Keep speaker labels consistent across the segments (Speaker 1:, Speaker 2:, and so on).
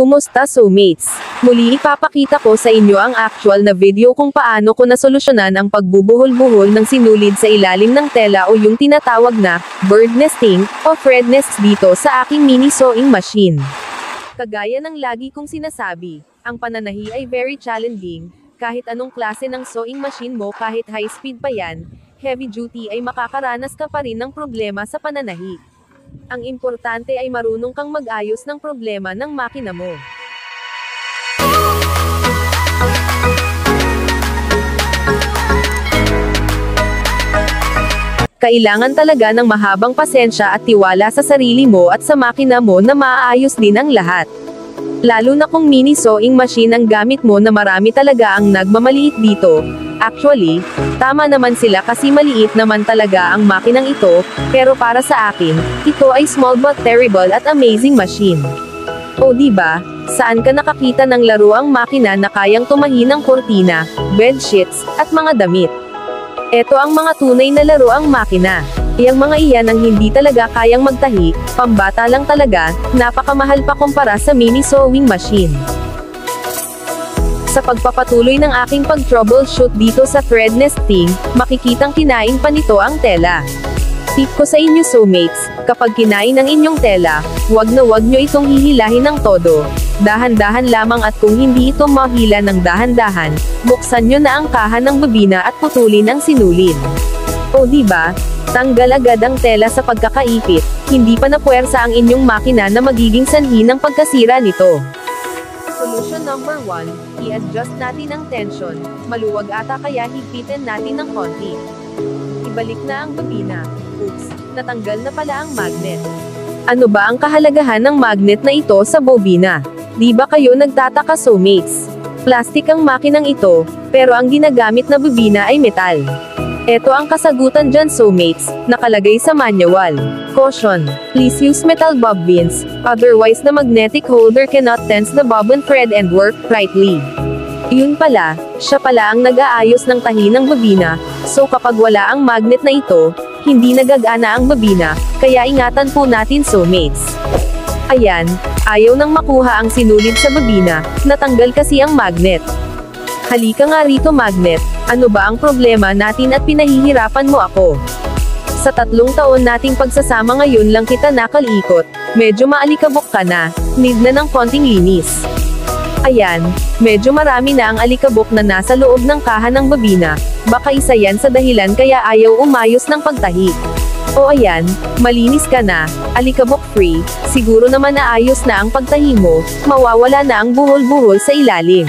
Speaker 1: Kumusta soulmates? Muli ipapakita ko sa inyo ang actual na video kung paano ko nasolusyonan ang pagbubuhol-buhol ng sinulid sa ilalim ng tela o yung tinatawag na bird nesting o thread nests dito sa aking mini sewing machine. Kagaya ng lagi kong sinasabi, ang pananahi ay very challenging, kahit anong klase ng sewing machine mo kahit high speed pa yan, heavy duty ay makakaranas ka pa rin ng problema sa pananahi. Ang importante ay marunong kang mag-ayos ng problema ng makina mo. Kailangan talaga ng mahabang pasensya at tiwala sa sarili mo at sa makina mo na maaayos din ang lahat. Lalo na kung mini sewing machine ang gamit mo na marami talaga ang nagmamaliit dito. Actually, tama naman sila kasi maliit naman talaga ang makinang ito, pero para sa akin, ito ay small but terrible at amazing machine. O di ba? Saan ka nakakita ng laro ang makina na kayang tumahi ng kortina, bedsheets, at mga damit? Ito ang mga tunay na laro ang makina. Iyang mga iyan ang hindi talaga kayang magtahi, pambata lang talaga, napakamahal pa kumpara sa mini sewing machine. Sa pagpapatuloy ng aking pag-troubleshoot dito sa thread nesting, makikitang kinain pa nito ang tela. Tip ko sa inyo soulmates, kapag kinain ang inyong tela, wag na wag nyo itong hihilahin ng todo. Dahan-dahan lamang at kung hindi ito mahila ng dahan-dahan, buksan nyo na ang kahan ng babina at putulin ang sinulid. O di ba? Tanggal agad ang tela sa pagkakaipit, hindi pa napuwersa ang inyong makina na magiging sanhi ng pagkasira nito. Solution number 1, i-adjust natin ang tension, maluwag ata kaya higpitin natin ng konti. Ibalik na ang babina. Oops, natanggal na pala ang magnet. Ano ba ang kahalagahan ng magnet na ito sa bobina? Di ba kayo nagtataka soulmates? Plastic ang makinang ito, pero ang ginagamit na bobina ay metal. Ito ang kasagutan dyan soulmates, nakalagay sa manual. Caution. Please use metal bobbins, otherwise the magnetic holder cannot tense the bobbin thread and work rightly. Yun pala, siya pala ang nag-aayos ng tahi ng babina, so kapag wala ang magnet na ito, hindi nagagana ang babina, kaya ingatan po natin soulmates. Ayan, ayaw nang makuha ang sinulid sa babina, natanggal kasi ang magnet. Halika nga rito magnet, ano ba ang problema natin at pinahihirapan mo ako? Sa tatlong taon nating pagsasama ngayon lang kita nakalikot, medyo maalikabok ka na, need na ng konting linis. Ayan, medyo marami na ang alikabok na nasa loob ng kahan ng babina, baka isa yan sa dahilan kaya ayaw umayos ng pagtahi. O ayan, malinis ka na, alikabok free, siguro naman naayos na ang pagtahi mo, mawawala na ang buhol-buhol sa ilalim.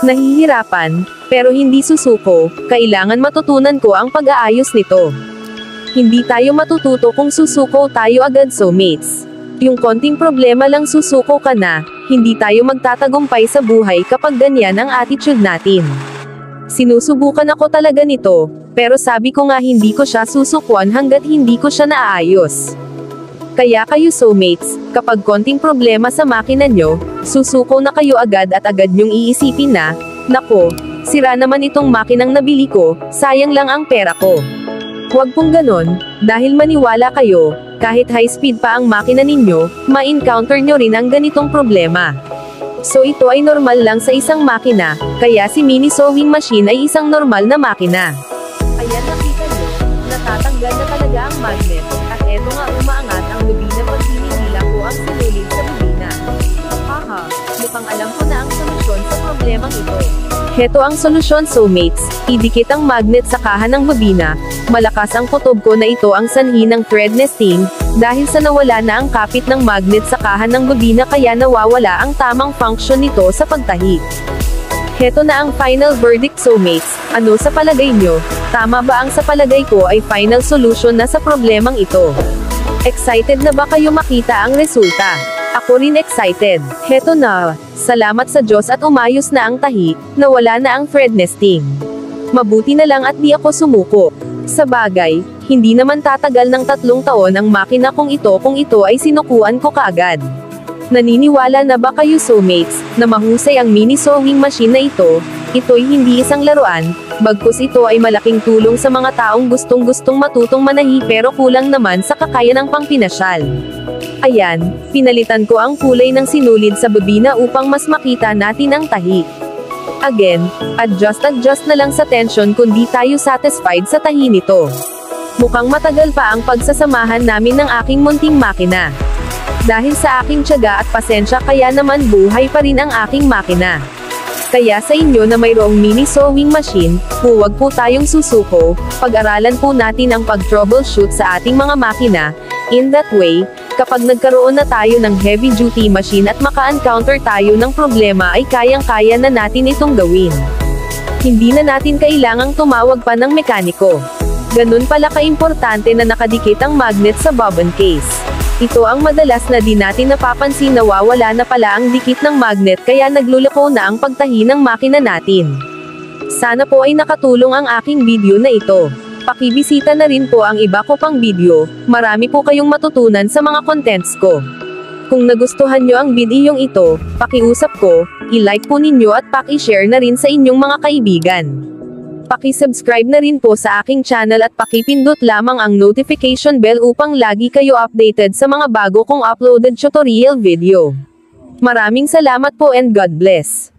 Speaker 1: Nahihirapan, pero hindi susuko, kailangan matutunan ko ang pag-aayos nito. Hindi tayo matututo kung susuko tayo agad soulmates. Yung konting problema lang susuko ka na, hindi tayo magtatagumpay sa buhay kapag ganyan ang attitude natin. Sinusubukan ako talaga nito, pero sabi ko nga hindi ko siya susukuan hanggat hindi ko siya naayos. Kaya kayo soulmates, kapag konting problema sa makina nyo, susuko na kayo agad at agad nyong iisipin na, nako, sira naman itong makinang nabili ko, sayang lang ang pera ko. Huwag pong ganon, dahil maniwala kayo, kahit high speed pa ang makina ninyo, ma-encounter nyo rin ang ganitong problema. So ito ay normal lang sa isang makina, kaya si mini sewing machine ay isang normal na makina. Ayan nakita nyo, natatanggal na talaga ang magnet, at eto nga umaangat ang ang sinulid sa bobina. Haha, mukhang alam ko na ang solusyon sa problemang ito. Heto ang solusyon soulmates, idikit ang magnet sa kahan ng bobina, malakas ang kutob ko na ito ang sanhi ng thread nesting, dahil sa nawala na ang kapit ng magnet sa kahan ng bobina kaya nawawala ang tamang function nito sa pagtahi. Heto na ang final verdict soulmates, ano sa palagay nyo? Tama ba ang sa palagay ko ay final solution na sa problemang ito? Excited na ba kayo makita ang resulta? Ako rin excited. Heto na. Salamat sa Diyos at umayos na ang tahi, nawala na ang thread nesting. Mabuti na lang at di ako sumuko. Sa bagay, hindi naman tatagal ng tatlong taon ang makina kung ito kung ito ay sinukuan ko kaagad. Naniniwala na ba kayo soulmates, na mahusay ang mini sewing machine na ito, ito'y hindi isang laruan, bagkus ito ay malaking tulong sa mga taong gustong-gustong matutong manahi pero kulang naman sa kakayanang pangpinasyal. Ayan, pinalitan ko ang kulay ng sinulid sa babina upang mas makita natin ang tahi. Again, adjust-adjust na lang sa tension kung di tayo satisfied sa tahi nito. Mukhang matagal pa ang pagsasamahan namin ng aking munting makina. Dahil sa aking tiyaga at pasensya kaya naman buhay pa rin ang aking makina. Kaya sa inyo na mayroong mini sewing machine, huwag po tayong susuko, pag-aralan po natin ang pag-troubleshoot sa ating mga makina, in that way, kapag nagkaroon na tayo ng heavy-duty machine at maka-encounter tayo ng problema ay kayang-kaya na natin itong gawin. Hindi na natin kailangang tumawag pa ng mekaniko. Ganun pala kaimportante na nakadikit ang magnet sa bobbin case. Ito ang madalas na di natin napapansin na wawala na pala ang dikit ng magnet kaya nagluloko na ang pagtahi ng makina natin. Sana po ay nakatulong ang aking video na ito. Pakibisita na rin po ang iba ko pang video, marami po kayong matutunan sa mga contents ko. Kung nagustuhan nyo ang videong ito, pakiusap ko, i-like po ninyo at paki-share na rin sa inyong mga kaibigan. Paki-subscribe na rin po sa aking channel at pakipindot lamang ang notification bell upang lagi kayo updated sa mga bago kong uploaded tutorial video. Maraming salamat po and God bless.